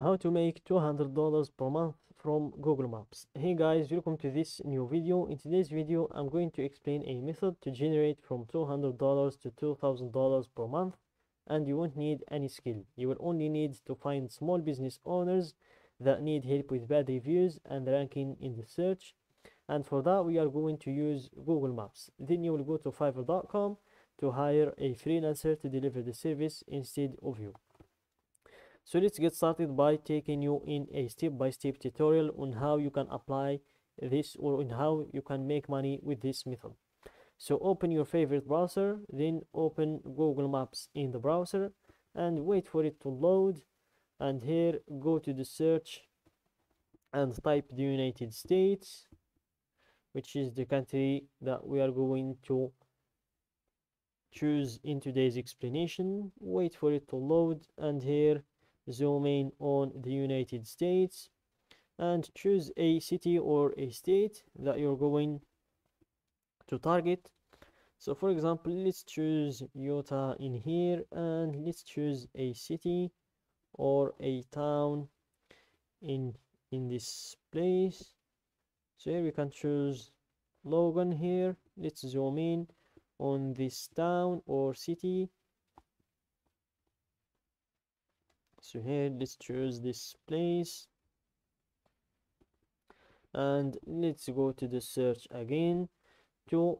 how to make $200 per month from Google Maps. Hey guys, welcome to this new video. In today's video, I'm going to explain a method to generate from $200 to $2,000 per month and you won't need any skill. You will only need to find small business owners that need help with bad reviews and ranking in the search. And for that, we are going to use Google Maps. Then you will go to fiverr.com to hire a freelancer to deliver the service instead of you. So let's get started by taking you in a step-by-step -step tutorial on how you can apply this or on how you can make money with this method. So open your favorite browser, then open Google Maps in the browser and wait for it to load. And here go to the search and type the United States, which is the country that we are going to choose in today's explanation. Wait for it to load and here zoom in on the United States and choose a city or a state that you're going to target. So for example let's choose Utah in here and let's choose a city or a town in in this place. So here we can choose Logan here. Let's zoom in on this town or city so here let's choose this place. And let's go to the search again to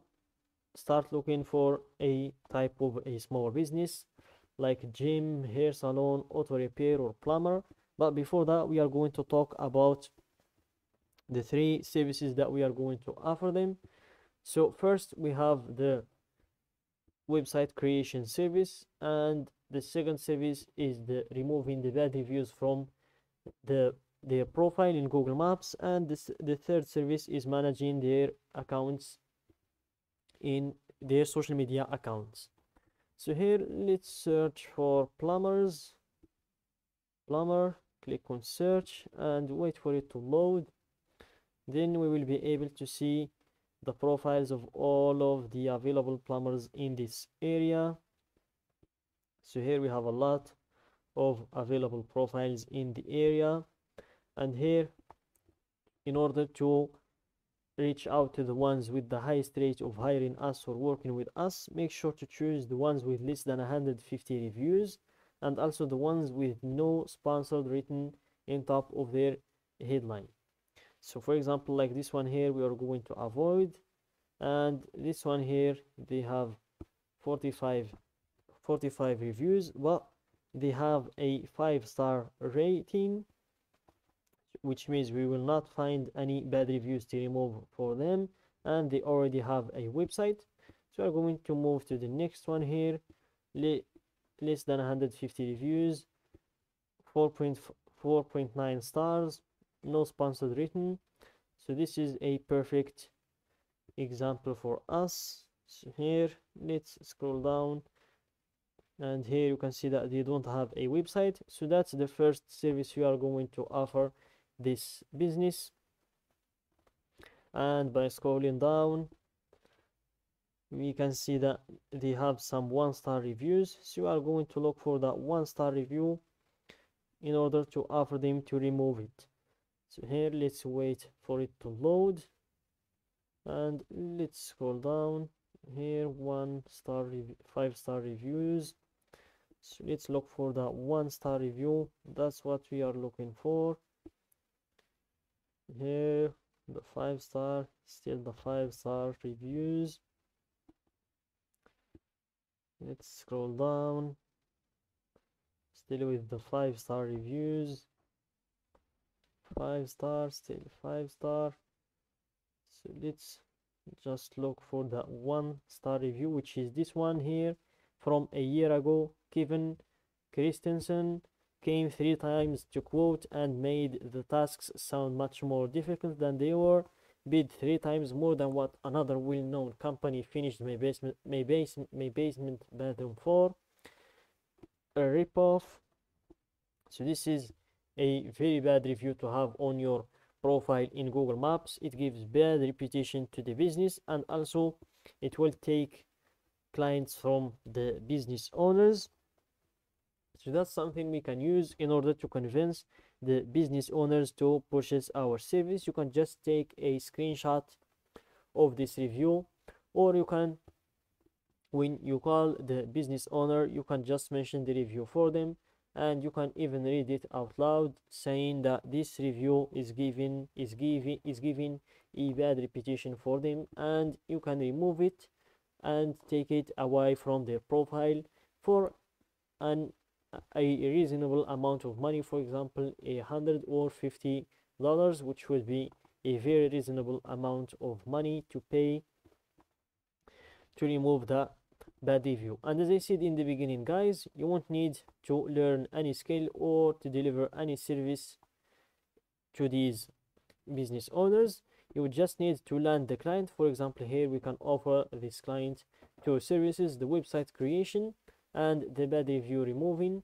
start looking for a type of a small business like gym hair salon auto repair or plumber. But before that we are going to talk about the three services that we are going to offer them. So first we have the website creation service and the second service is the removing the bad reviews from the their profile in google maps and this the third service is managing their accounts in their social media accounts. So here let's search for plumbers. Plumber click on search and wait for it to load. Then we will be able to see the profiles of all of the available plumbers in this area so here we have a lot of available profiles in the area. And here in order to reach out to the ones with the highest rate of hiring us or working with us make sure to choose the ones with less than 150 reviews and also the ones with no sponsored written in top of their headline. So for example like this one here we are going to avoid. And this one here they have 45 45 reviews but they have a five star rating which means we will not find any bad reviews to remove for them and they already have a website. So we're going to move to the next one here. Le less than 150 reviews 4.4.9 stars no sponsored written. So this is a perfect example for us. So here let's scroll down and here you can see that they don't have a website. So that's the first service we are going to offer this business. And by scrolling down we can see that they have some one star reviews. So you are going to look for that one star review in order to offer them to remove it. So here let's wait for it to load. And let's scroll down. Here one star five star reviews so let's look for the one star review. That's what we are looking for. Here the five star still the five star reviews. Let's scroll down. Still with the five star reviews. Five star still five star. So let's just look for the one star review which is this one here from a year ago Kevin Christensen came three times to quote and made the tasks sound much more difficult than they were. Bid three times more than what another well-known company finished my basement my basement my basement bathroom for. A ripoff. So this is a very bad review to have on your profile in google maps. It gives bad reputation to the business and also it will take clients from the business owners so that's something we can use in order to convince the business owners to purchase our service. You can just take a screenshot of this review or you can when you call the business owner you can just mention the review for them and you can even read it out loud saying that this review is given is giving is giving a bad reputation for them and you can remove it and take it away from their profile for an a reasonable amount of money for example a hundred or fifty dollars which would be a very reasonable amount of money to pay to remove the bad review. And as i said in the beginning guys you won't need to learn any skill or to deliver any service to these business owners. You would just need to land the client. For example here we can offer this client two services the website creation and the bad review removing.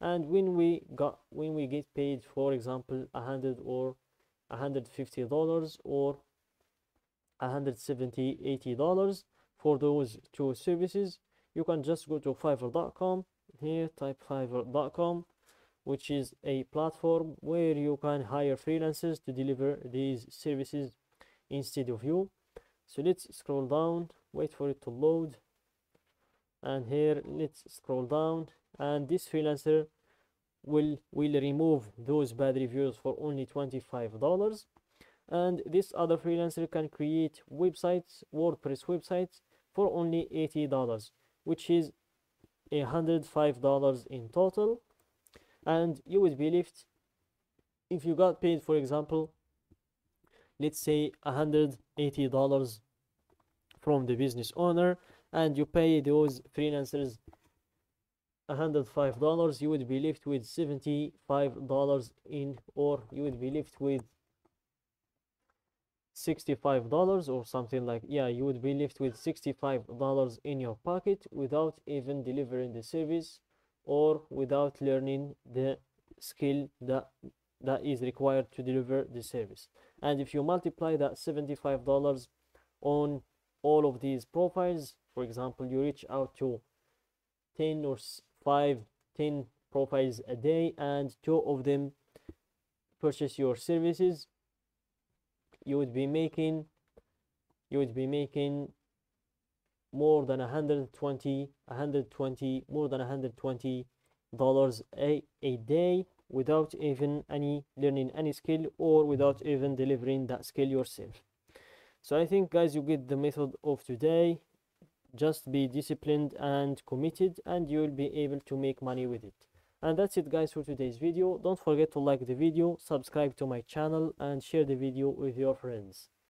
And when we got when we get paid for example a hundred or a hundred fifty dollars or a hundred seventy eighty dollars for those two services you can just go to fiverr.com here type fiverr.com which is a platform where you can hire freelancers to deliver these services instead of you. So let's scroll down wait for it to load and here let's scroll down. And this freelancer will will remove those bad reviews for only $25 and this other freelancer can create websites wordpress websites for only $80 which is $105 in total. And you would be left if you got paid for example let's say $180 from the business owner and you pay those freelancers $105 you would be left with $75 in or you would be left with $65 or something like yeah you would be left with $65 in your pocket without even delivering the service or without learning the skill that that is required to deliver the service. And if you multiply that $75 on all of these profiles for example you reach out to 10 or 5 10 profiles a day and two of them purchase your services you would be making you would be making more than 120 120 more than 120 dollars a, a day without even any learning any skill or without even delivering that skill yourself. So i think guys you get the method of today just be disciplined and committed and you will be able to make money with it. And that's it guys for today's video. Don't forget to like the video subscribe to my channel and share the video with your friends